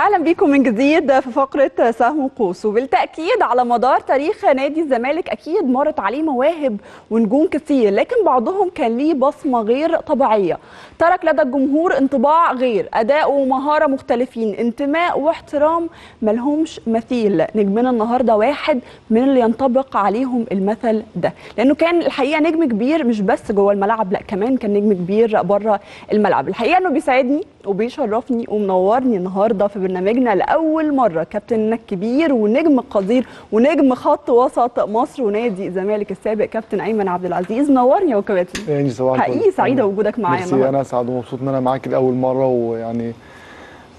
أهلا بيكم من جديد في فقرة سهم قوس. وبالتأكيد على مدار تاريخ نادي الزمالك أكيد مرت عليه مواهب ونجوم كتير لكن بعضهم كان ليه بصمة غير طبيعية. ترك لدى الجمهور انطباع غير أداء ومهارة مختلفين انتماء واحترام ملهمش مثيل. نجمنا النهارده واحد من اللي ينطبق عليهم المثل ده. لأنه كان الحقيقة نجم كبير مش بس جوه الملعب لأ كمان كان نجم كبير بره الملعب. الحقيقة إنه بيساعدني وبيشرفني ومنورني النهارده في برنامجنا لأول مرة كابتننا الكبير ونجم قدير ونجم خط وسط مصر ونادي الزمالك السابق كابتن أيمن عبد العزيز. منورني يا كابتن يعني صباح الفل. حقيقي سعيده وجودك معايا أنا سعد ومبسوط إن أنا معاك لأول مرة ويعني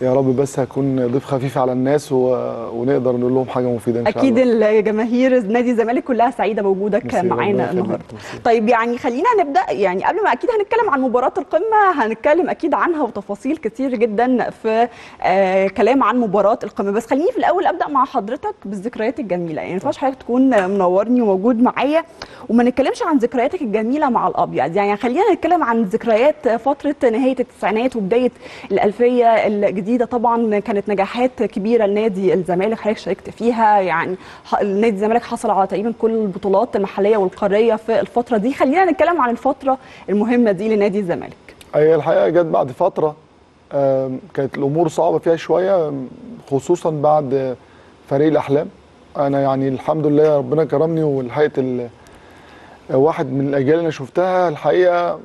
يا رب بس هكون ضيف خفيف على الناس و... ونقدر نقول لهم حاجة مفيدة إن شاء أكيد الله. الجماهير نادي الزمالك كلها سعيدة بوجودك معانا. النهارده. طيب يعني خلينا نبدأ يعني قبل ما أكيد هنتكلم عن مباراة القمة هنتكلم أكيد عنها وتفاصيل كتير جدا في آه كلام عن مباراة القمة. بس خليني في الأول أبدأ مع حضرتك بالذكريات الجميلة. يعني ما ينفعش حضرتك تكون منورني وموجود معايا. وما نتكلمش عن ذكرياتك الجميلة مع الأبيض. يعني خلينا نتكلم عن ذكريات فترة نهاية التسعينات وبداية الألفية الجديدة. طبعا كانت نجاحات كبيرة لنادي الزمالك حضرتك شاركت فيها. يعني نادي الزمالك حصل على تقريبا كل البطولات المحلية والقارية في الفترة دي. خلينا نتكلم عن الفترة المهمة دي لنادي الزمالك. هي الحقيقة جت بعد فترة كانت الأمور صعبة فيها شوية خصوصا بعد فريق الأحلام. أنا يعني الحمد لله ربنا كرمني ولحقت ال- واحد من الأجيال اللي أنا شفتها الحقيقة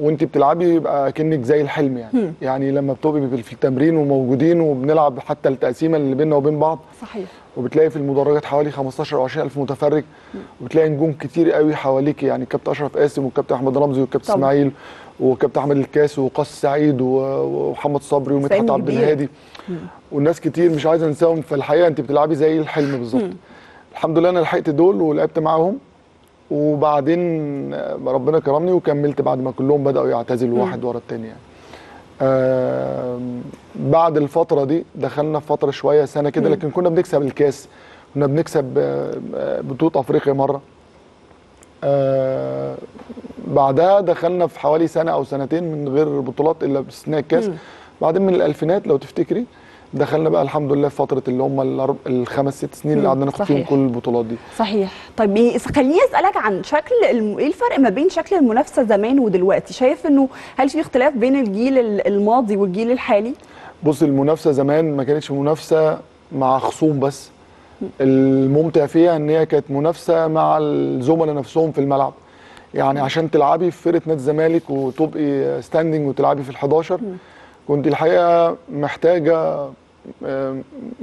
وانت بتلعبي يبقى كأنك زي الحلم يعني. هم. يعني لما بتبقي في التمرين وموجودين وبنلعب حتى التقسيمة اللي بيننا وبين بعض. صحيح. وبتلاقي في المدرجات حوالي 15 أو 20 ألف متفرج. وبتلاقي نجوم كتير قوي حواليك يعني. الكابتن أشرف قاسم والكابتن أحمد رمزي والكابتن. إسماعيل وكابتن أحمد الكاس وقاس سعيد ومحمد صبري ومدحت عبد. الهادي. والناس كتير مش عايز انساهم في الحقيقة انت بتلعبي زي الحلم بالظبط. الحمد لله أنا لحقت دول ولعبت معاهم. وبعدين آه، ربنا كرمني وكملت بعد ما كلهم بدأوا يعتزلوا واحد ورا التاني يعني آم، بعد الفترة دي دخلنا في فترة شوية سنة كده. لكن كنا بنكسب الكاس كنا بنكسب آه، آه، بطولة أفريقيا مرة آه، بعدها دخلنا في حوالي سنة أو سنتين من غير بطولات إلا باستثناء الكاس. بعدين من الألفينات لو تفتكري دخلنا بقى الحمد لله في فترة اللي هم الخمس ست سنين اللي قعدنا ناخد فيهم. كل البطولات دي. صحيح. طيب إيه- خليني أسألك عن شكل الم... إيه الفرق ما بين شكل المنافسة زمان ودلوقتي؟ شايف إنه هل في اختلاف بين الجيل ال- الماضي والجيل الحالي؟ بص المنافسة زمان ما كانتش منافسة مع خصوم بس. الممتع فيها إن هي كانت منافسة مع الزملاء نفسهم في الملعب. يعني عشان تلعبي في فرقة نادي الزمالك وتبقي ستاندنج وتلعبي في ال11 كنت الحقيقة محتاجة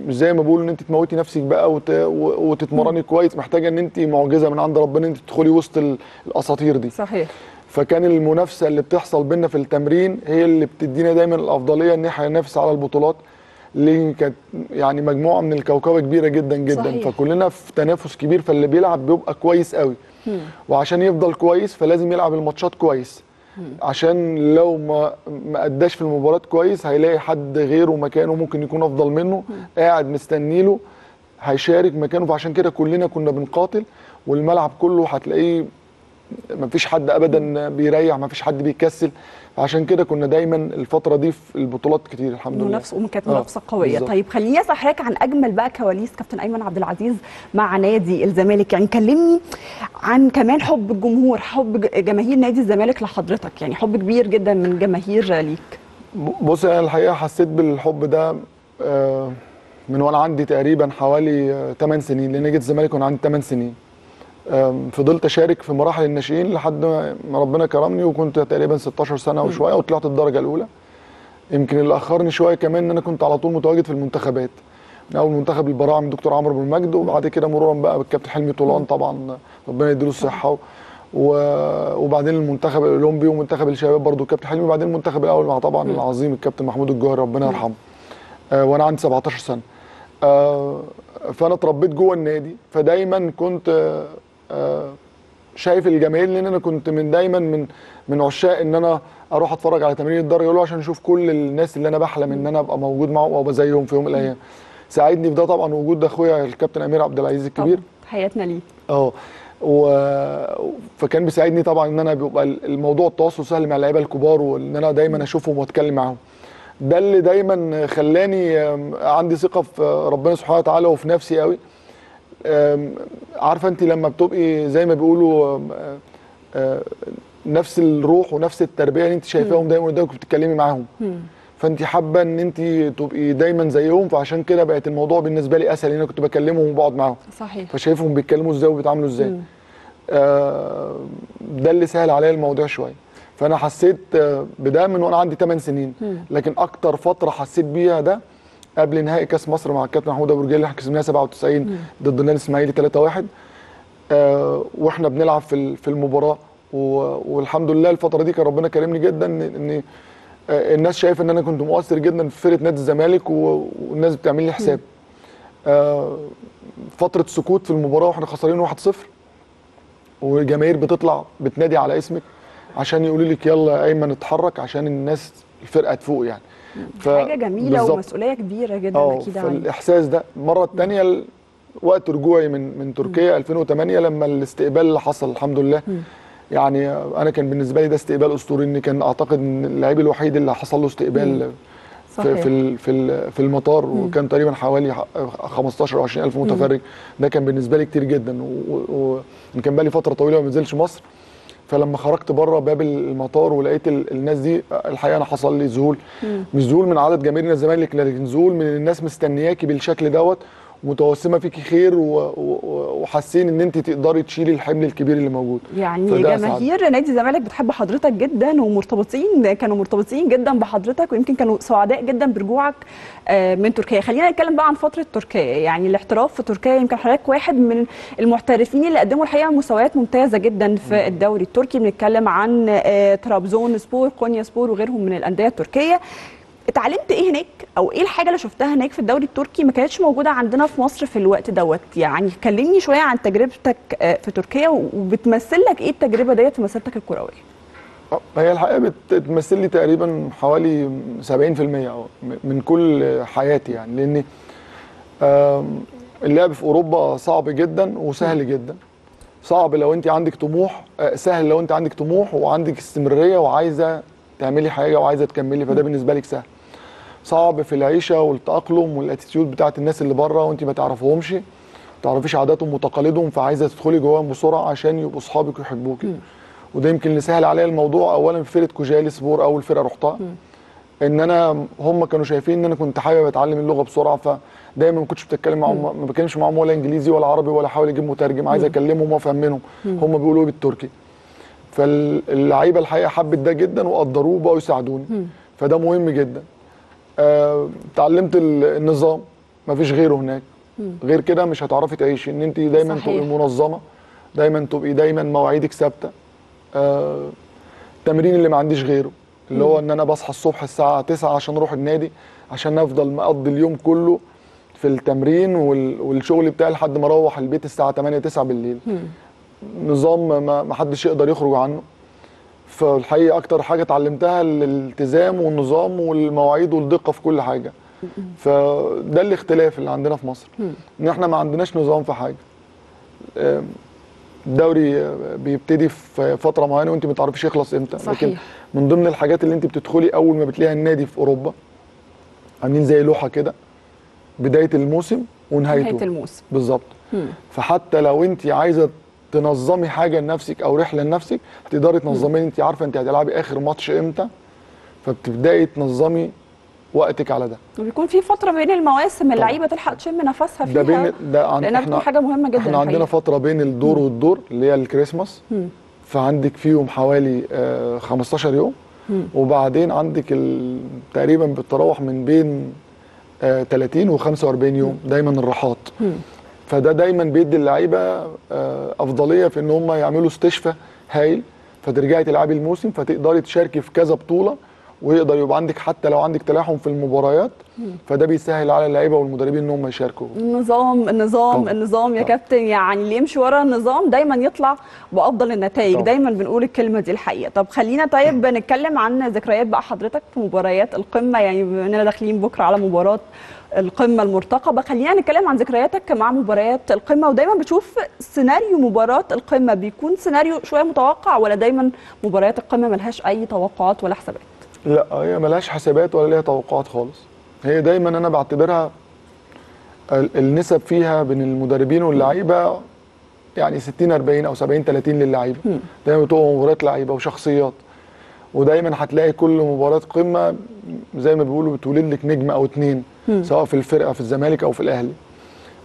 مش زي ما بقول إن أنت تموتي نفسك بقى وت... وتتمرني كويس محتاجة إن أنت معجزة من عند ربنا أنت تدخلي وسط ال- الأساطير دي. صحيح. فكان المنافسة اللي بتحصل بينا في التمرين هي اللي بتدينا دايما الأفضلية إن إحنا ننافس على البطولات ليه كانت يعني مجموعة من الكوكبة كبيرة جدا جدا. صحيح. فكلنا في تنافس كبير فاللي بيلعب بيبقى كويس قوي. وعشان يفضل كويس فلازم يلعب الماتشات كويس. عشان لو ما ما اداش في المباراة كويس هيلاقي حد غيره مكانه ممكن يكون أفضل منه قاعد مستنيله هيشارك مكانه. فعشان كده كلنا كنا بنقاتل والملعب كله هتلاقيه ما فيش حد ابدا بيريح ما فيش حد بيكسل. عشان كده كنا دايما الفترة دي في البطولات كتير الحمد لله. منافسة وكانت آه، منافسة قوية. بالظبط. طيب خليني اسال حضرتك عن أجمل بقى كواليس كابتن أيمن عبد العزيز مع نادي الزمالك. يعني كلمني عن كمان حب الجمهور حب جماهير نادي الزمالك لحضرتك. يعني حب كبير جدا من جماهير ليك. بص أنا الحقيقة حسيت بالحب ده آه، من وأنا عندي تقريبا حوالي 8 سنين لأن جيت الزمالك وأنا عندي 8 سنين. فضلت أشارك في مراحل الناشئين لحد ما ربنا كرمني وكنت تقريبا 16 سنة وشوية وطلعت الدرجة الأولى. يمكن اللي أخرني شوية كمان إن أنا كنت على طول متواجد في المنتخبات. من أول منتخب البراعم الدكتور عمرو بن المجد وبعد كده مرورا بقى بالكابتن حلمي طولان طبعا ربنا يديله الصحة. و- وبعدين المنتخب الأولمبي ومنتخب الشباب برضو الكابتن حلمي وبعدين المنتخب الأول مع طبعا العظيم الكابتن محمود الجوهري ربنا يرحمه. آه، وأنا عندي 17 سنة. آه، فأنا اتربيت جوه النادي. فدايما كنت شايف الجماهير لأن أنا كنت من دايما من من عشاق إن أنا أروح أتفرج على تمرين الدرجه الاولى عشان أشوف كل الناس اللي أنا بحلم إن أنا أبقى موجود معاهم وأبقى زيهم في يوم من الأيام. ساعدني في ده طبعا وجود أخويا الكابتن أمير عبد العزيز الكبير. طبعاً، تحياتنا ليه. أه و... فكان بيساعدني طبعا إن أنا بيبقى الموضوع التواصل سهل مع اللعيبة الكبار وإن أنا دايما أشوفهم وأتكلم معاهم. ده اللي دايما خلاني عندي ثقة في ربنا سبحانه وتعالى وفي نفسي قوي. عارفة انت لما بتبقي زي ما بيقولوا آه، آه، نفس الروح ونفس التربية اللي انت شايفاهم دايما قدامك بتتكلمي معاهم. فانت حابة ان انت تبقي دايما زيهم فعشان كده بقت الموضوع بالنسبة لي أسهل أنا كنت بكلمهم وبقعد معاهم. صحيح. فشايفهم بيتكلموا إزاي وبيتعاملوا إزاي. آه ده اللي سهل عليا الموضوع شوية. فأنا حسيت آه، بده من وأنا عندي 8 سنين. لكن أكتر فترة حسيت بيها ده قبل نهائي كاس مصر مع الكابتن محمود أبو رجيل اللي إحنا كسبناها 97 ضد النادي الإسماعيلي 3-1 آه وإحنا بنلعب في في المباراة. والحمد لله الفترة دي كان ربنا كرمني جدا ان آه، الناس شايفه إن أنا كنت مؤثر جدا في فرقة نادي الزمالك والناس بتعمل لي حساب. آه فترة سكوت في المباراة وإحنا خسرانين 1-0 والجماهير بتطلع بتنادي على اسمك عشان يقولوا لك يلا أيمن اتحرك عشان الناس الفرقة تفوق يعني. ف- حاجة جميلة بالظبط. ومسؤولية كبيرة جدا آه أكيد فالاحساس ده. المره الثانية وقت رجوعي من من تركيا 2008 لما الاستقبال اللي حصل الحمد لله. يعني أنا كان بالنسبة لي ده استقبال أسطوري ان كان أعتقد إن اللعيب الوحيد اللي حصل له استقبال في صحيح. في في في المطار وكان تقريبا حوالي ح- 15 أو 20 ألف متفرج. ده كان بالنسبة لي كتير جدا. وان كان بقى لي فترة طويلة ما بنزلش مصر. فلما خرجت بره باب المطار ولقيت ال- الناس دي الحقيقة أنا حصل لي ذهول. مش ذهول من عدد جماهير الزمالك لكن ذهول من الناس مستنياكي بالشكل دوت. متوسمة فيكي خير وحاسين إن انت تقدري تشيلي الحمل الكبير اللي موجود. يعني. جماهير نادي الزمالك بتحب حضرتك جدا ومرتبطين كانوا مرتبطين جدا بحضرتك ويمكن كانوا سعداء جدا برجوعك آه، من تركيا. خلينا نتكلم بقى عن فترة تركيا. يعني الاحتراف في تركيا يمكن حضرتك واحد من المحترفين اللي قدموا الحقيقة مستويات ممتازة جدا في الدوري التركي. بنتكلم عن آه، طرابزون سبور قونيا سبور وغيرهم من الأندية التركية. اتعلمت إيه هناك أو إيه الحاجة اللي شفتها هناك في الدوري التركي ما كانتش موجودة عندنا في مصر في الوقت دوت؟ يعني كلمني شوية عن تجربتك آه، في تركيا وبتمثل لك إيه التجربة ديت في مسيرتك الكروية؟ آه، هي الحقيقة بتمثل لي تقريبا حوالي 70% أو من كل حياتي يعني لأن اللعب في أوروبا صعب جدا وسهل جدا. صعب لو أنت عندك طموح آه، سهل لو أنت عندك طموح وعندك استمرارية وعايزة تعملي حاجة وعايزة تكملي فده بالنسبة لك سهل. صعب في العيشة والتأقلم والاتيتيود بتاعت الناس اللي بره وانت ما تعرفهمش ما تعرفيش عاداتهم وتقاليدهم فعايزة تدخلي جواهم بسرعة عشان يبقوا اصحابك ويحبوكي وده يمكن اللي سهل عليا الموضوع. اولا في فرقة كوجالي سبور أول فرقة رحتها. إن أنا هم كانوا شايفين إن أنا كنت حابب أتعلم اللغة بسرعة فدايما ما كنتش بتكلم معاهم ما بتكلمش معاهم ولا إنجليزي ولا عربي ولا احاول أجيب مترجم عايز أكلمهم وأفهم منهم. هم بيقولوا بالتركي. فاللعيبه الحقيقة حبت ده جدا وقدروه وبقوا يساعدوني. فده مهم جدا. آه، اتعلمت ال- النظام ما فيش غيره هناك. غير كده مش هتعرفي تعيشي إن انت دايما صحيح. تبقي منظمة دايما تبقي دايما مواعيدك ثابتة. آه، التمرين اللي ما عنديش غيره اللي هو إن أنا بصحى الصبح الساعة 9 عشان أروح النادي عشان أفضل مقضي اليوم كله في التمرين وال- والشغل بتاعي لحد ما أروح البيت الساعة 8 9 بالليل. نظام ما حدش يقدر يخرج عنه. فالحقيقة أكتر حاجة اتعلمتها الالتزام والنظام والمواعيد والدقة في كل حاجة. فده الاختلاف اللي عندنا في مصر. إن إحنا ما عندناش نظام في حاجة. الدوري بيبتدي في فترة معينة وأنت ما تعرفيش يخلص إمتى. لكن صحيح. من ضمن الحاجات اللي أنت بتدخلي أول ما بتلاقيها النادي في أوروبا عاملين زي لوحة كده بداية الموسم ونهايته. نهاية الموسم. بالظبط. فحتى لو أنت عايزة تنظمي حاجة لنفسك أو رحلة لنفسك هتقدري تنظمي انت عارفة انت هتلعبي آخر ماتش إمتى فبتبدأي تنظمي وقتك على ده. وبيكون في فترة بين المواسم اللعيبة تلحق تشم نفسها فيها ده بين ده عن لأنها بتكون حاجة مهمة جدا إحنا عندنا الحقيقة. فترة بين الدور والدور اللي هي الكريسماس. فعندك فيهم حوالي آه 15 يوم. وبعدين عندك تقريبا بتتراوح من بين آه 30 و 45 يوم دايما الراحات. فده دايما بيدي اللعيبة آه أفضلية في إن هم يعملوا استشفاء هايل. فترجعي تلعبي الموسم فتقدري تشاركي في كذا بطولة ويقدر يبقى عندك حتى لو عندك تلاحم في المباريات. فده بيسهل على اللعيبة والمدربين إن هم يشاركوا. النظام النظام طبعا. النظام يا طبعا. كابتن يعني اللي يمشي ورا النظام دايما يطلع بأفضل النتائج. طبعا. دايما بنقول الكلمة دي الحقيقة. طب خلينا طيب نتكلم عن ذكريات بقى حضرتك في مباريات القمة. يعني بما إننا داخلين بكرة على مباراة القمة المرتقبة. خلينا نتكلم عن ذكرياتك مع مباريات القمة ودايما بتشوف سيناريو مباراة القمة. بيكون سيناريو شوية متوقع ولا دايما مباريات القمة ملهاش أي توقعات ولا حسابات؟ لا هي ملهاش حسابات ولا ليها توقعات خالص. هي دايما أنا بعتبرها ال- النسب فيها بين المدربين واللعيبة يعني 60 40 أو 70 30 للعيبة. دايما بتبقى مباريات لعيبة وشخصيات. ودايما هتلاقي كل مباراة قمة زي ما بيقولوا بتولد لك نجم أو اتنين سواء في الفرقة في الزمالك أو في الأهلي.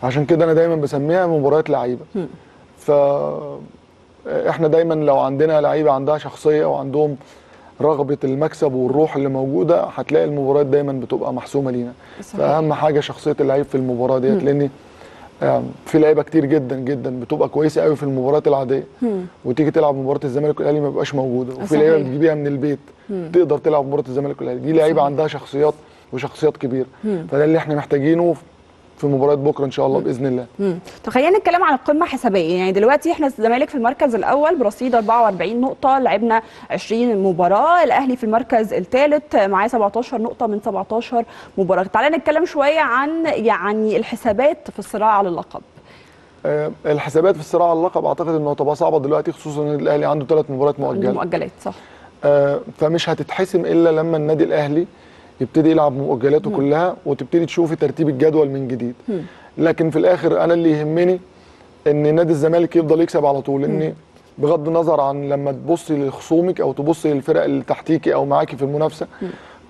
عشان كده أنا دايما بسميها مباريات لعيبة. ف إحنا دايما لو عندنا لعيبة عندها شخصية وعندهم رغبة المكسب والروح اللي موجودة هتلاقي المباريات دايما بتبقى محسومة لينا. صحيح. فأهم حاجة شخصية اللعيب في المباراة ديت لأن في لعيبة كتير جدا جدا بتبقى كويسة قوي في المباريات العادية. وتيجي تلعب مباراة الزمالك والأهلي ما بيبقاش موجودة. وفي. لعيبة بتجيبيها من البيت. تقدر تلعب مباراة الزمالك والأهلي. دي لعيبة عندها شخصيات وشخصيات كبيرة. فده اللي إحنا محتاجينه في مباراة بكرة إن شاء الله بإذن الله. طب خلينا نتكلم عن القمة حسابيا يعني دلوقتي إحنا الزمالك في المركز الأول برصيد 44 نقطة لعبنا 20 مباراة. الأهلي في المركز الثالث معاه 17 نقطة من 17 مباراة. تعالى نتكلم شوية عن يعني الحسابات في الصراع على اللقب. آه، الحسابات في الصراع على اللقب أعتقد انه هتبقى صعبة دلوقتي خصوصا إن الأهلي عنده ثلاث مباريات مؤجلة. المؤجلات صح. آه، فمش هتتحسم إلا لما النادي الأهلي يبتدي يلعب مؤجلاته كلها وتبتدي تشوفي ترتيب الجدول من جديد. لكن في الآخر أنا اللي يهمني إن نادي الزمالك يفضل يكسب على طول لأن بغض النظر عن لما تبصي لخصومك أو تبصي للفرق اللي تحتيكي أو معاكي في المنافسة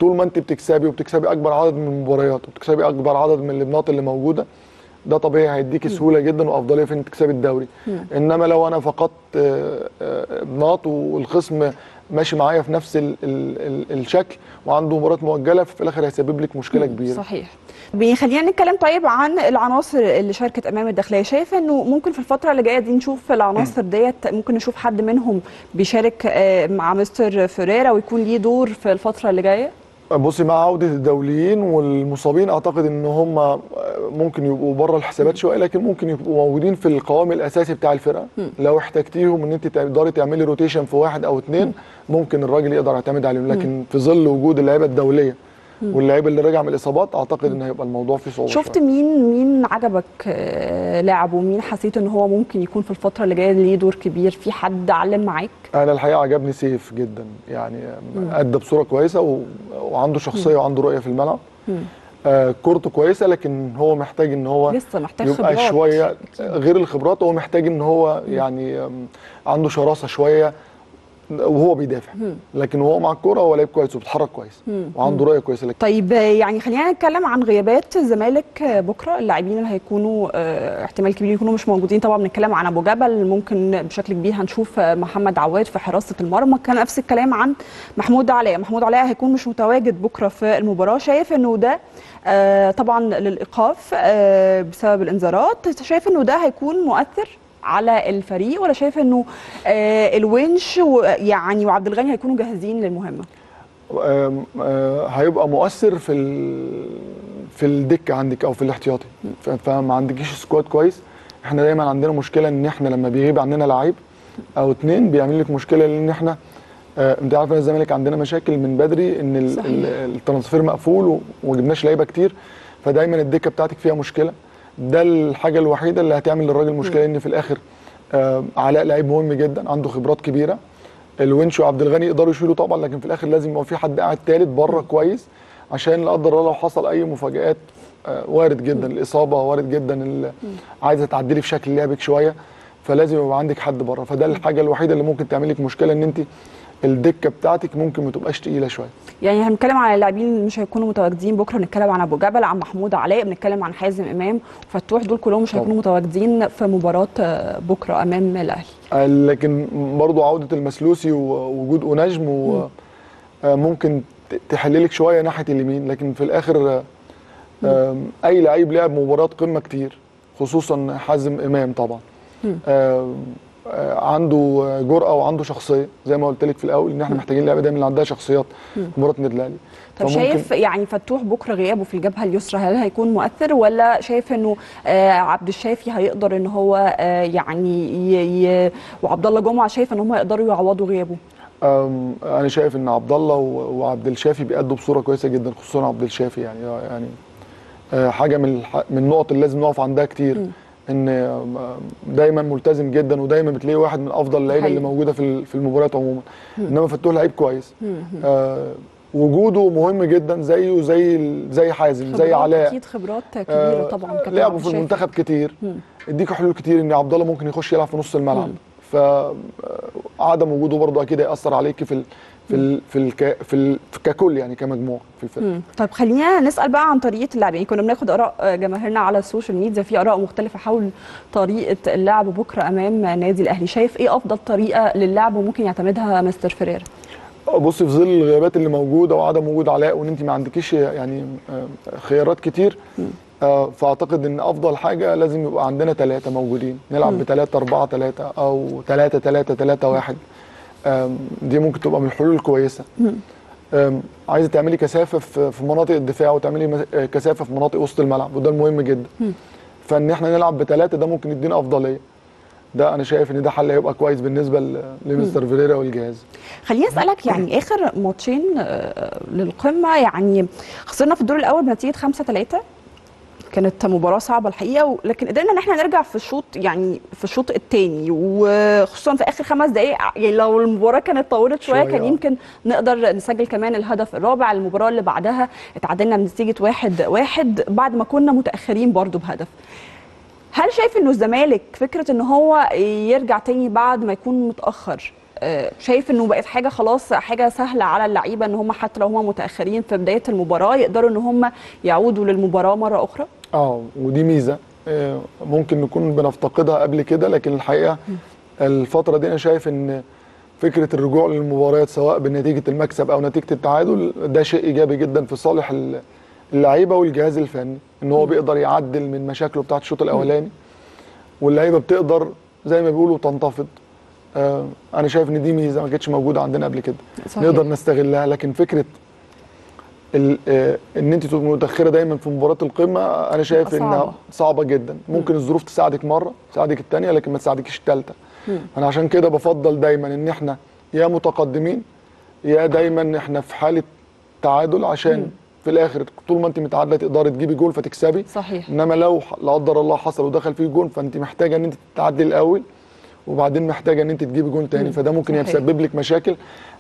طول ما أنت بتكسبي وبتكسبي أكبر عدد من المباريات وبتكسبي أكبر عدد من النقاط اللي موجودة ده طبيعي هيديكي سهولة جدا وأفضلية في إنك تكسبي الدوري. إنما لو أنا فقدت آه، آه، نقاط والخصم ماشي معايا في نفس ال ال ال الشكل وعنده مباراة مؤجلة في الآخر هيسبب لك مشكلة كبيرة. صحيح. خلينا نتكلم طيب عن العناصر اللي شاركت أمام الداخلية. شايف إنه ممكن في الفترة اللي جاية دي نشوف العناصر ديت ممكن نشوف حد منهم بيشارك آه، مع مستر فيريرا ويكون ليه دور في الفترة اللي جاية؟ بصي مع عودة الدوليين والمصابين أعتقد إن هم ممكن يبقوا بره الحسابات شوية لكن ممكن يبقوا موجودين في القوام الأساسي بتاع الفرقة. لو احتجتيهم إن أنت تقدري تعملي rotation في واحد أو اتنين ممكن الراجل يقدر يعتمد عليهم. لكن في ظل وجود اللعيبة الدولية واللعيبه اللي راجعه من الإصابات أعتقد إن هيبقى الموضوع فيه صعوبة شفت شوية. مين مين عجبك آه، لاعب ومين حسيت إن هو ممكن يكون في الفترة اللي جاية ليه دور كبير في حد علم معاك؟ أنا الحقيقة عجبني سيف جدا يعني ادى بصورة كويسة و... وعنده شخصية وعنده رؤية في الملعب. آه كورته كويسة لكن هو محتاج إن هو لسه محتاج يبقى خبرات. شوية غير الخبرات هو محتاج إن هو يعني عنده شراسة شوية. وهو بيدافع. لكن وهو مع الكورة هو لعيب كويس وبيتحرك كويس وعنده رؤية كويسة. لكن طيب يعني خلينا نتكلم عن غيابات الزمالك بكرة. اللاعبين اللي هيكونوا آه، احتمال كبير يكونوا مش موجودين. طبعا بنتكلم عن أبو جبل ممكن بشكل كبير هنشوف آه، محمد عواد في حراسة المرمى. كان نفس الكلام عن محمود علاء محمود علاء هيكون مش متواجد بكرة في المباراة. شايف إنه ده آه، طبعا للإيقاف بسبب الإنذارات. شايف إنه ده هيكون مؤثر؟ على الفريق ولا شايف إنه آه، الونش يعني وعبد الغني هيكونوا جاهزين للمهمة؟ آه، هيبقى مؤثر في ال... في الدكة عندك أو في الاحتياطي. فما عندكيش سكواد كويس. إحنا دايما عندنا مشكلة إن إحنا لما بيغيب عننا لعيب أو اتنين بيعمل لك مشكلة لأن إحنا آه، أنت عارف إن الزمالك عندنا مشاكل من بدري إن الترانسفير مقفول وما جبناش لعيبة كتير. فدايما الدكة بتاعتك فيها مشكلة. ده الحاجة الوحيدة اللي هتعمل للراجل مشكلة إن في الآخر آه، علاء لعيب مهم جدا عنده خبرات كبيرة. الونش وعبد الغني يقدروا يشيلوا طبعا لكن في الآخر لازم يبقى في حد قاعد ثالث بره كويس عشان لا قدر الله لو حصل أي مفاجآت آه، وارد جدا الإصابة وارد جدا عايزة تعدلي في شكل لعبك شوية فلازم يبقى عندك حد بره. فده الحاجة الوحيدة اللي ممكن تعمل لك مشكلة إن أنت الدكة بتاعتك ممكن ما تبقاش تقيلة شوية. يعني هنتكلم عن اللاعبين اللي مش هيكونوا متواجدين بكرة نتكلم عن أبو جبل عن محمود علاء بنتكلم عن حازم إمام وفتوح دول كلهم مش. هيكونوا متواجدين في مباراة آه، بكرة أمام الأهلي. آه، لكن برضو عودة المسلوسي ووجود اوناجم و- آه، تحللك شوية ناحية اليمين لكن في الآخر أي لعيب لعب مباريات قمة كتير خصوصا حازم إمام طبعا. عنده جرأة وعنده شخصية. زي ما قلت لك في الأول إن إحنا محتاجين لعيبه دايما اللي عندها شخصيات مباراة النادي الأهلي. طب شايف يعني فتوح بكرة غيابه في الجبهة اليسرى هل هيكون مؤثر ولا شايف إنه آه عبد الشافي هيقدر إن هو آه يعني ي ي وعبد الله جمعة شايف إن هم يقدروا يعوضوا غيابه؟ أنا شايف إن عبد الله وعبد الشافي بيأدوا بصورة كويسة جدا خصوصا عبد الشافي يعني يعني آه، حاجة من من النقط اللي لازم نقف عندها كتير. إن دايما ملتزم جدا ودايما بتلاقيه واحد من أفضل اللعيبة اللي. موجودة في في المباريات عموما إنما فتوح لعيب كويس آه، وجوده مهم جدا زيه زي زي حازم زي علاء أكيد خبرات كبيرة آه، طبعا لعبوا في. المنتخب كتير. اديك حلول كتير إن عبد الله ممكن يخش يلعب في نص الملعب. فعدم وجوده برضه أكيد هيأثر عليك في في ال في ال في, ال ككل يعني كمجموعه في الفرقه مم. طيب خلينا نسأل بقى عن طريقة اللعب يعني كنا بناخد آراء آه، جماهيرنا على ال social media في آراء مختلفة حول طريقة اللعب بكرة أمام نادي الأهلي. شايف إيه أفضل طريقة للعب وممكن يعتمدها مستر فيريرا؟ بص في ظل الغيابات اللي موجودة وعدم وجود علاء وإن أنت ما عندكيش يعني آه، خيارات كتير آه، فأعتقد إن أفضل حاجة لازم يبقى عندنا ثلاثة موجودين. نلعب بثلاثه أربعة ثلاثة أو ثلاثة ثلاثة ثلاثة واحد. دي ممكن تبقى من الحلول الكويسة. عايزة تعملي كثافة في في مناطق الدفاع وتعملي آه، كثافة في مناطق وسط الملعب وده المهم جدا. فإن إحنا نلعب بثلاثه ده ممكن يدينا أفضلية. ده أنا شايف إن ده حل هيبقى كويس بالنسبة لمستر فيريرا والجهاز. خليني أسألك يعني آخر ماتشين آه، للقمة يعني خسرنا في الدور الأول بنتيجة 5 3 كانت مباراة صعبة الحقيقة و- لكن قدرنا إن إحنا نرجع في الشوط يعني في الشوط الثاني وخصوصا في آخر خمس دقائق يعني لو المباراة كانت طولت شوية شوية، كان آه. يمكن نقدر نسجل كمان الهدف الرابع المباراة اللي بعدها اتعادلنا بنتيجة واحد واحد بعد ما كنا متأخرين برضو بهدف هل شايف إنه الزمالك فكرة إن هو يرجع تاني بعد ما يكون متأخر آه، شايف إنه بقت حاجة خلاص حاجة سهلة على اللعيبة إن هم حتى لو هم متأخرين في بداية المباراة يقدروا إن هم يعودوا للمباراة مرة أخرى آه ودي ميزة. آه، ممكن نكون بنفتقدها قبل كده لكن الحقيقة الفترة دي أنا شايف إن فكرة الرجوع للمباريات سواء بنتيجة المكسب أو نتيجة التعادل ده شيء إيجابي جدا في صالح ال- اللعيبة والجهاز الفني إن هو بيقدر يعدل من مشاكله بتاعت الشوط الأولاني. واللعيبة بتقدر زي ما بيقولوا تنتفض. آه، أنا شايف إن دي ميزة ما كانتش موجودة عندنا قبل كده. صحيح. نقدر نستغلها لكن فكرة إن أنت تبقي متأخرة دايما في مباراة القمة أنا شايف صعبة. إنها صعبة. جدا. ممكن الظروف تساعدك مرة تساعدك الثانية لكن ما تساعدكيش الثالثه أنا عشان كده بفضل دايما إن إحنا يا متقدمين يا دايما إحنا في حالة تعادل عشان في الآخر طول ما أنت متعادلة تقدري تجيبي جول فتكسبي. صحيح. إنما لو لا قدر الله حصل ودخل فيه جول فأنت محتاجة إن أنت تتعدي الأول. وبعدين محتاجة إن أنت تجيبي جول تاني فده ممكن. يسبب لك مشاكل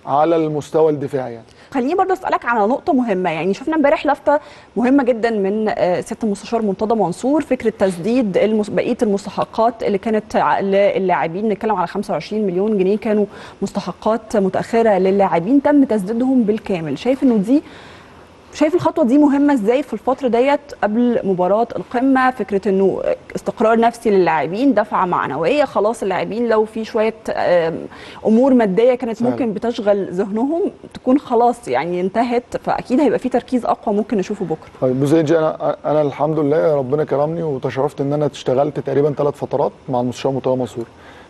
على المستوى الدفاعي يعني. خليني برضه أسألك على نقطة مهمة يعني شفنا امبارح لفتة مهمة جدا من آه، سياده المستشار مرتضى منصور فكرة تسديد المس... بقية المستحقات اللي كانت للاعبين نتكلم على 25 مليون جنيه كانوا مستحقات متأخرة للاعبين تم تسديدهم بالكامل. شايف إنه دي شايف الخطوة دي مهمة إزاي في الفترة ديت قبل مباراة القمة؟ فكرة إنه استقرار نفسي للاعبين دفعة معنوية خلاص اللاعبين لو في شوية أمور مادية كانت. ممكن بتشغل ذهنهم تكون خلاص يعني انتهت فأكيد هيبقى في تركيز أقوى ممكن نشوفه بكرة. طيب أنا أنا الحمد لله ربنا كرمني وتشرفت إن أنا اشتغلت تقريبا ثلاث فترات مع المستشار مرتضى منصور.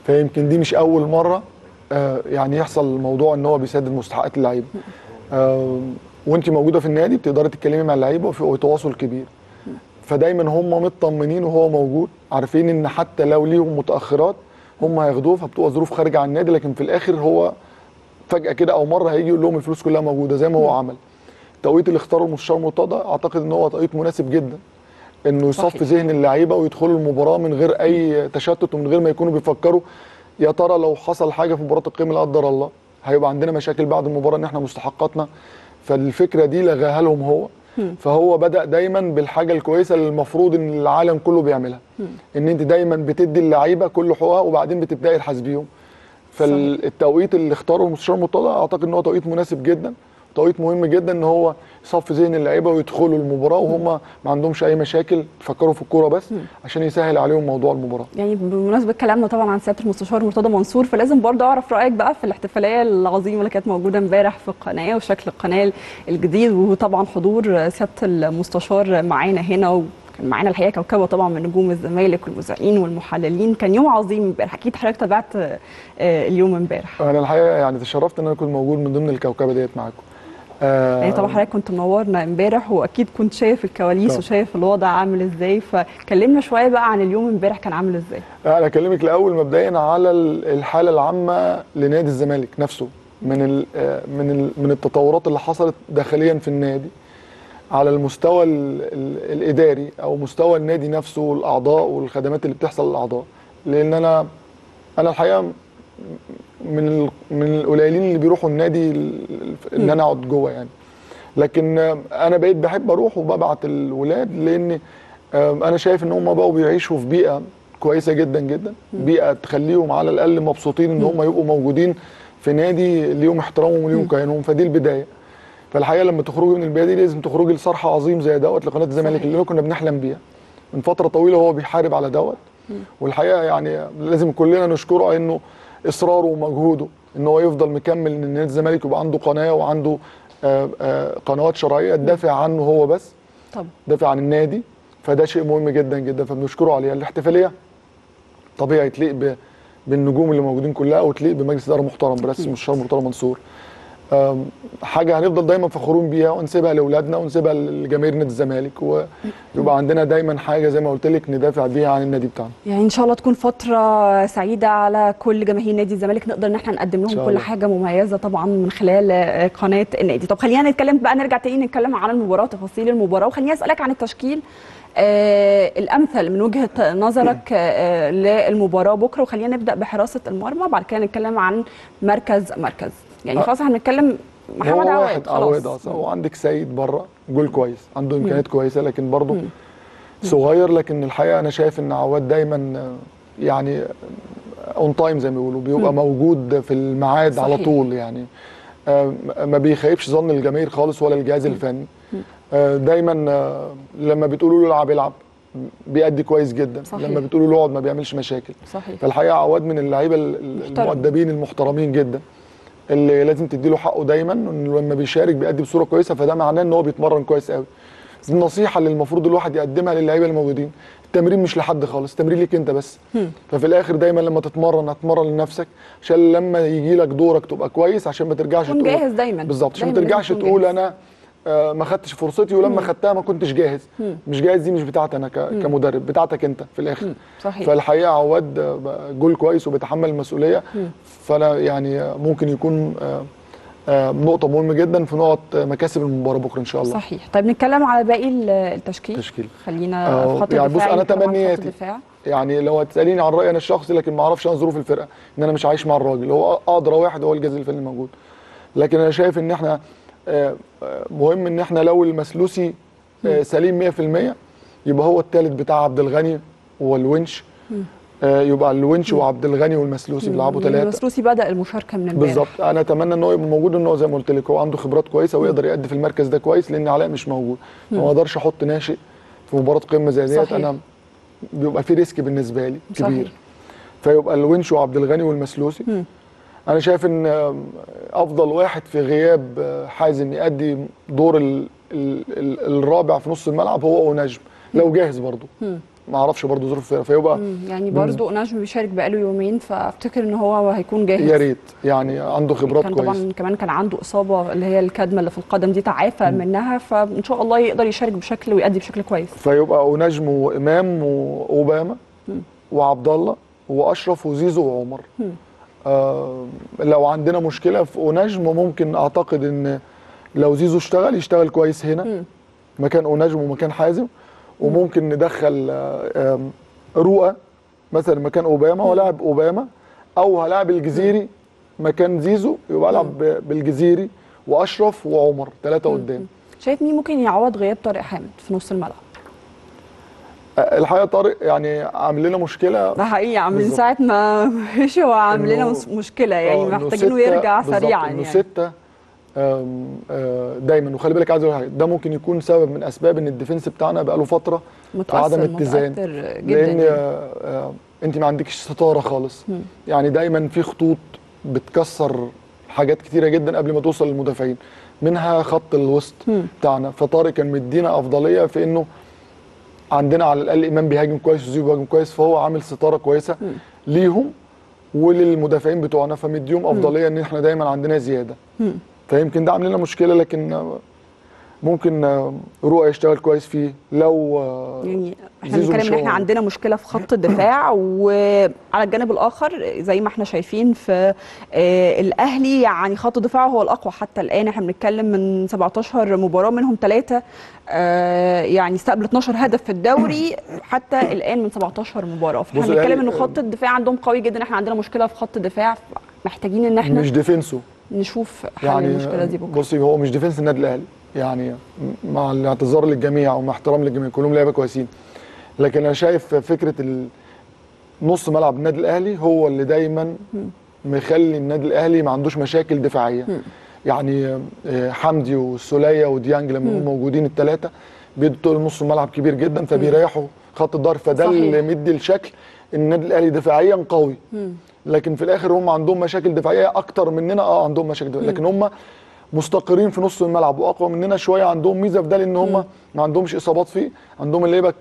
فيمكن دي مش أول مرة آه، يعني يحصل موضوع إن هو بيسدد مستحقات اللعيبة. آه، وانت موجوده في النادي بتقدري تتكلمي مع اللعيبه وفي تواصل كبير. فدايما هم مطمنين وهو موجود عارفين إن حتى لو ليهم متأخرات هم هياخدوه فبتبقى ظروف خارجه عن النادي لكن في الآخر هو فجأة كده أو مرة هيجي يقول لهم الفلوس كلها موجودة زي ما هو عمل. التوقيت اللي اختاره المستشار مرتضى أعتقد إن هو توقيت مناسب جدا. إنه يصفي. ذهن اللعيبة ويدخلوا المباراة من غير أي تشتت ومن غير ما يكونوا بيفكروا يا ترى لو حصل حاجة في مباراة القمه لا قدر الله هيبقى عندنا مشاكل بعد المباراة إن إحنا مستحقاتنا. فالفكرة دي لغاها لهم هو. فهو بدأ دايما بالحاجة الكويسة اللي المفروض إن العالم كله بيعملها. إن أنت دايما بتدي اللعيبة كل حقوقها وبعدين بتبدأي تحاسبيهم. فالتوقيت اللي اختاره المستشار مرتضى أعتقد إن هو توقيت مناسب جدا. توقيت مهم جدا إن هو يصفي ذهن اللعيبة ويدخلوا المباراة وهم ما عندهمش أي مشاكل يفكروا في الكورة بس عشان يسهل عليهم موضوع المباراة. يعني بمناسبة كلامنا طبعا عن سيادة المستشار مرتضى منصور فلازم برضه أعرف رأيك بقى في الاحتفالية العظيمة اللي كانت موجودة امبارح في القناه وشكل القناة الجديد وطبعا حضور سيادة المستشار معانا هنا وكان معانا الحقيقة كوكبة طبعا من نجوم الزمالك والمذيعين والمحللين. كان يوم عظيم امبارح. أكيد حضرتك تابعت آه، اليوم امبارح. أنا الحقيقة يعني تشرفت إن أنا كنت موجود من ضمن الكوكبة ديت معاكم. آه يعني طبعا حضرتك كنت منورنا امبارح وأكيد كنت شايف الكواليس طبعا. وشايف الوضع عامل إزاي. فكلمنا شوية بقى عن اليوم امبارح كان عامل إزاي. أنا أكلمك الأول مبدئيا على ال- الحالة العامة لنادي الزمالك نفسه من ال من ال من التطورات اللي حصلت داخليا في النادي على المستوى ال ال الإداري أو مستوى النادي نفسه والأعضاء والخدمات اللي بتحصل للأعضاء. لأن أنا أنا الحقيقة من من القليلين اللي بيروحوا النادي ال- ان أنا اقعد جوه يعني. لكن أنا بقيت بحب أروح وببعت الولاد لأن أنا شايف ان هم بقوا بيعيشوا في بيئة كويسة جدا جدا. بيئة تخليهم على الأقل مبسوطين إن هم يبقوا موجودين في نادي ليهم احترامهم وليهم كيانهم. فدي البداية. فالحقيقة لما تخرجي من البيئة دي لازم تخرجي لصرح عظيم زي دوت لقناة الزمالك. اللي كنا بنحلم بيها. من فترة طويلة هو بيحارب على دوت. والحقيقة يعني لازم كلنا نشكره إنه إصراره ومجهوده إن هو يفضل مكمل إن نادي الزمالك يبقى عنده قناة وعنده آه، آه، قنوات شرعية تدافع عنه هو بس. طبعا دافع عن النادي. فده شيء مهم جدا جدا فبنشكره عليها الاحتفالية طبيعي تليق بالنجوم اللي موجودين كلها وتليق بمجلس إدارة محترم برئاسه المستشار مرتضى منصور. حاجة هنفضل دايما فخورين بيها ونسيبها لأولادنا ونسيبها لجماهير نادي الزمالك. ويبقى عندنا دايما حاجة زي ما قلت لك ندافع بيها عن النادي بتاعنا. يعني إن شاء الله تكون فترة سعيدة على كل جماهير نادي الزمالك نقدر إن إحنا نقدم لهم كل. حاجة مميزة طبعا من خلال آه، قناة النادي. طب خلينا نتكلم بقى نرجع تاني نتكلم عن المباراة تفاصيل المباراة. وخليني أسألك عن التشكيل آه الأمثل من وجهة نظرك آه للمباراة بكرة. وخلينا نبدأ بحراسة المرمى بعد كده نتكلم عن مركز مركز. يعني آه. خلاص إحنا هنتكلم محمد عواد واحد عواد آه وعندك سيد بره جول كويس. عنده إمكانيات كويسة لكن برضه صغير. لكن الحقيقة أنا شايف إن عواد دايما آه، يعني on time زي ما بيقولوا. بيبقى موجود في الميعاد على. طول يعني. آه، ما بيخيبش ظن الجماهير خالص ولا الجهاز الفني. آه، دايما آه، لما بتقولوا له العب يلعب. بيأدي كويس جدا. صحيح. لما بتقولوا له اقعد ما بيعملش مشاكل. صحيح. فالحقيقة عواد من اللعيبة. المؤدبين المحترمين جدا. اللي لازم تديله حقه دايما انه لما بيشارك بيأدي بصوره كويسة فده معناه إن هو بيتمرن كويس قوي دي النصيحه اللي المفروض الواحد يقدمها للعيبة الموجودين. التمرين مش لحد خالص التمرين ليك أنت بس. ففي الآخر دايما لما تتمرن هتمرن لنفسك عشان لما يجي لك دورك تبقى كويس عشان ما ترجعش تقول جاهز دايما. بالظبط عشان ما ترجعش تقول. أنا ما خدتش فرصتي ولما خدتها ما كنتش جاهز. مش جاهز دي مش بتاعتي أنا كمدرب بتاعتك أنت في الآخر. صحيح. فالحقيقة عواد آه، جول كويس وبيتحمل المسؤولية. فأنا يعني آه، ممكن يكون آه، آه، نقطة مهمة جدا في نقط آه، مكاسب المباراة بكرة إن شاء الله. صحيح. طيب نتكلم على باقي ال- التشكيل. تشكيل. خلينا آه، في خط يعني بص أنا تمنياتي. يعني لو هتسأليني عن رأيي أنا الشخصي لكن ما أعرفش أنا ظروف الفرقة إن أنا مش عايش مع الراجل. هو ادرى واحد هو الجهاز الفني الموجود لكن أنا شايف إن إحنا آه، آه، مهم إن إحنا لو المسلوسي آه، سليم 100% يبقى هو الثالث بتاع عبد الغني والونش. آه، يبقى الونش وعبد الغني والمسلوسي بيلعبوا يعني ثلاثة مسلوسي بدأ المشاركة من امبارح. بالظبط. أنا أتمنى إن هو يبقى موجود إن هو زي ما قلت لك هو عنده خبرات كويسة ويقدر يأدي في المركز ده كويس لأن علاء مش موجود. فما أقدرش أحط ناشئ في مباراة قمة زي ديت. صحيح. أنا بيبقى في ريسك بالنسبة لي صحيح. كبير. فيبقى الونش وعبد الغني والمسلوسي أنا شايف إن أفضل واحد في غياب حازم يأدي دور ال ال ال الرابع في نص الملعب هو ونجم لو جاهز برضه ما أعرفش برضه ظروف فيبقى. يعني برضو نجم بيشارك بقاله يومين فأفتكر إن هو هيكون جاهز. يا ريت يعني عنده خبرات كان كويسة. طبعا كمان كان عنده إصابة اللي هي الكدمه اللي في القدم دي تعافى منها فإن شاء الله يقدر يشارك بشكل ويأدي بشكل كويس. فيبقى ونجم وإمام وأوباما وعبد الله وأشرف وزيزو وعمر. لو عندنا مشكلة في اونجم ممكن أعتقد إن لو زيزو اشتغل يشتغل كويس هنا. مكان اونجم ومكان حازم. وممكن ندخل آه، رؤى مثلا مكان أوباما ولاعب أوباما. أو هلاعب الجزيري مكان زيزو يبقى ألعب بالجزيري. وأشرف وعمر ثلاثة قدام. شايف مين ممكن يعوض غياب طارق حامد في نص الملعب؟ آه، الحقيقة طارق يعني عامل لنا مشكلة. ده حقيقي من بالظبط. ساعة ما مشي هو عامل لنا مشكلة يعني آه، محتاجينه يرجع سريعا يعني. ستة آه، دايما. وخلي بالك عايز أقول حاجة ده ممكن يكون سبب من أسباب إن الديفنس بتاعنا بقى له فتره في متأثر عدم اتزان لأن يعني. آه، آه، انت ما عندكش ستارة خالص. يعني دايما في خطوط بتكسر حاجات كتيرة جدا قبل ما توصل للمدافعين منها خط الوسط بتاعنا. فطارق كان مدينا أفضلية في إنه عندنا على الأقل إمام بيهاجم كويس وزيزو بيهاجم كويس فهو عامل ستارة كويسة ليهم وللمدافعين بتوعنا فمديهم أفضلية إن إحنا دايما عندنا زيادة. فيمكن ده عامل لنا مشكلة لكن ممكن آه، رؤى يشتغل كويس فيه. لو آه، يعني إحنا بنتكلم إن إحنا. عندنا مشكلة في خط الدفاع. وعلى الجانب الآخر زي ما إحنا شايفين في آه، الأهلي يعني خط دفاعه هو الأقوى. حتى الآن إحنا بنتكلم من 17 مباراة منهم ثلاثة يعني استقبل 12 هدف في الدوري. حتى الآن من 17 مباراة. فاحنا بنتكلم الأهلي- انه خط الدفاع عندهم قوي جدا. إحنا عندنا مشكلة في خط الدفاع. محتاجين إن إحنا مش defense و. نشوف حل يعني المشكلة دي بكرة. بصي هو مش defense النادي الأهلي. يعني مع الاعتذار للجميع ومع احترام للجميع كلهم لعيبة كويسين. لكن أنا شايف فكرة نص ملعب النادي الأهلي هو اللي دايما مخلي النادي الأهلي ما عندوش مشاكل دفاعية. يعني آه، حمدي والسوليه وديانج لما هم موجودين الثلاثه بيدوا نص الملعب كبير جدا فبيريحوا خط الظهر فده. اللي مدي الشكل إن النادي الأهلي دفاعيا قوي. لكن في الآخر هم عندهم مشاكل دفاعية أكتر مننا آه عندهم مشاكل دفاعية. لكن هم مستقرين في نص الملعب وأقوى مننا شوية عندهم ميزة في ده لأن هم ما عندهمش إصابات فيه عندهم اللعيبة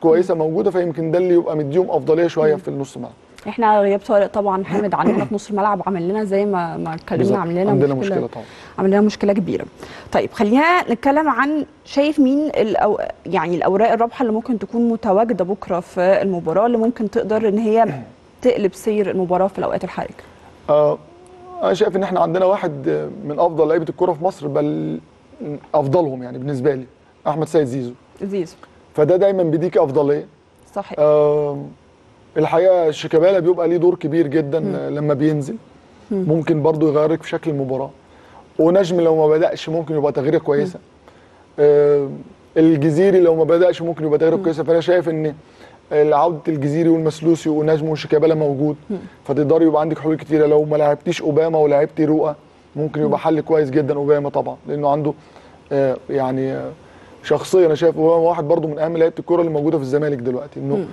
كويسة موجودة فيمكن ده اللي يبقى مديهم أفضلية شوية في النص الملعب. إحنا غياب طارق طبعا حامد علينا في نص الملعب عمل لنا زي ما ما اتكلمنا. عمل لنا عندنا مشكلة طبعا. عمل لنا مشكلة كبيرة. طيب خلينا نتكلم عن شايف مين الأو... يعني الأوراق الرابحة اللي ممكن تكون متواجدة بكرة في المباراة اللي ممكن تقدر إن هي تقلب سير المباراة في الأوقات الحرجه آه أنا شايف إن إحنا عندنا واحد من أفضل لعيبة الكره في مصر بل أفضلهم يعني بالنسبة لي أحمد سيد زيزو. زيزو. فده دايما بيديك أفضلية. صحيح. آه الحقيقة شيكابالا بيبقى ليه دور كبير جدا لما بينزل. ممكن برضو يغيرك في شكل المباراة. ونجم لو ما بدأش ممكن يبقى تغييرة كويسة. آه الجزيري لو ما بدأش ممكن يبقى تغييرة كويسة. فأنا شايف إن عوده الجزيري والمسلوسي ونجم وشيكابالا موجود. فتقدر يبقى عندك حلول كتيرة. لو ما لعبتيش أوباما ولعبتي رؤى ممكن يبقى حل كويس جدا أوباما طبعا لأنه عنده آه يعني آه شخصيا أنا شايف اوباما واحد برضو من أهم لعيبة الكورة اللي موجودة في الزمالك دلوقتي. إنه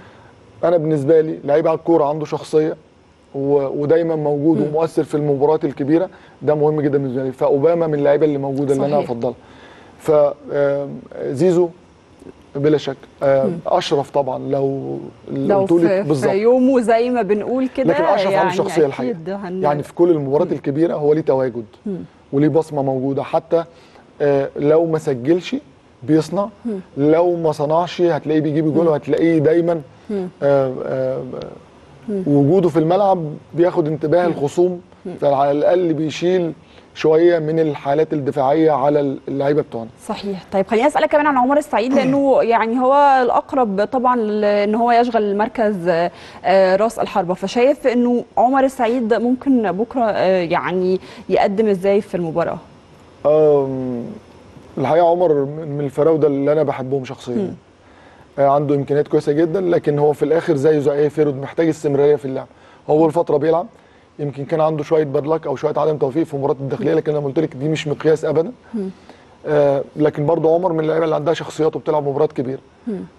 أنا بالنسبة لي لعيب على الكورة عنده شخصية ودايما موجود ومؤثر في المباريات الكبيرة. ده مهم جدا بالنسبة لي. فأوباما من اللعيبة اللي موجودة اللي أنا صحيح. أفضلها. فزيزو بلا شك. آم، أشرف طبعا لو لو في, في يومه زي ما بنقول كده لكن أشرف يعني عنده شخصيه الحقيقة. يعني في كل المباريات الكبيرة هو ليه تواجد وليه بصمة موجودة. حتى آه، لو ما سجلش بيصنع لو ما صنعش هتلاقيه بيجيب جول وهتلاقيه دايما آه، آه، آه، وجوده في الملعب بياخد انتباه الخصوم فعلى الأقل بيشيل شوية من الحالات الدفاعية على اللعيبة بتوعنا. صحيح. طيب خليني أسألك كمان عن عمر السعيد لأنه يعني هو الأقرب طبعا إن هو يشغل مركز آه، رأس الحربة. فشايف إنه عمر السعيد ممكن بكرة آه، يعني يقدم إزاي في المباراة؟ الحقيقة عمر من من الفراوده اللي أنا بحبهم شخصيا. آه، عنده إمكانيات كويسة جدا لكن هو في الآخر زيه زي أي فيرود محتاج استمرارية في اللعب. هو الفترة بيلعب يمكن كان عنده شوية بدلك أو شوية عدم توفيق في مباراة الداخلية لكن أنا قلت لك دي مش مقياس ابدا. آه لكن برضه عمر من اللعيبة اللي عندها شخصيات وبتلعب مباريات كبيرة.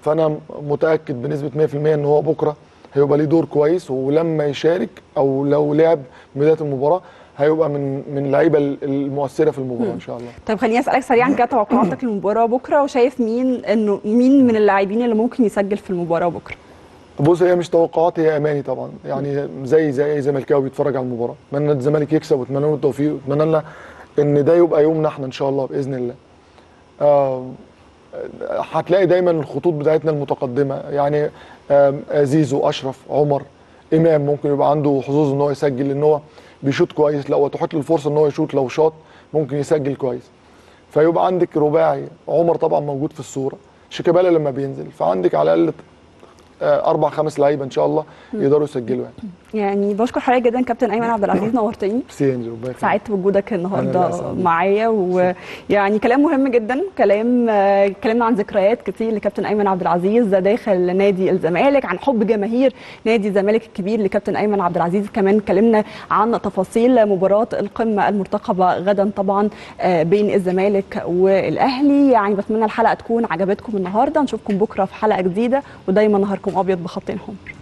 فأنا متأكد بنسبة 100% إن هو بكرة هيبقى ليه دور كويس ولما يشارك أو لو لعب بداية المباراة هيبقى من من اللعيبة المؤثرة في المباراة إن شاء الله. طيب خليني أسألك سريعا كده توقعاتك للمباراة بكرة وشايف مين إنه مين من اللاعبين اللي ممكن يسجل في المباراة بكرة؟ بص هي مش توقعات هي أماني طبعا. يعني زي زي أي زملكاوي بيتفرج على المباراة. أتمنى إن الزمالك يكسب وأتمنى له التوفيق وأتمنى لنا إن ده يبقى يومنا إحنا إن شاء الله بإذن الله. آه، هتلاقي دايما الخطوط بتاعتنا المتقدمة. يعني آم، زيزو أشرف عمر إمام ممكن يبقى عنده حظوظ إن هو يسجل لأن هو بيشوط كويس. لو اتاحت له الفرصه إن هو يشوط لو شاط ممكن يسجل كويس. فيبقى عندك رباعي عمر طبعا موجود في الصورة. شيكابالا لما بينزل فعندك على الأقل آه، أربع خمس لعيبة إن شاء الله يقدروا يسجلوا يعني. يعني بشكر حضرتك جدا كابتن أيمن عبد العزيز نورتني. سعدت بوجودك النهارده. معايا ويعني كلام مهم جدا كلام اتكلمنا عن ذكريات كتير لكابتن أيمن عبد العزيز داخل نادي الزمالك عن حب جماهير نادي الزمالك الكبير لكابتن أيمن عبد العزيز. كمان اتكلمنا عن تفاصيل مباراة القمة المرتقبة غدا طبعا آه، بين الزمالك والأهلي. يعني بتمنى الحلقة تكون عجبتكم النهارده. نشوفكم بكرة في حلقة جديدة ودايما نهاركم أبيض بخطين حمر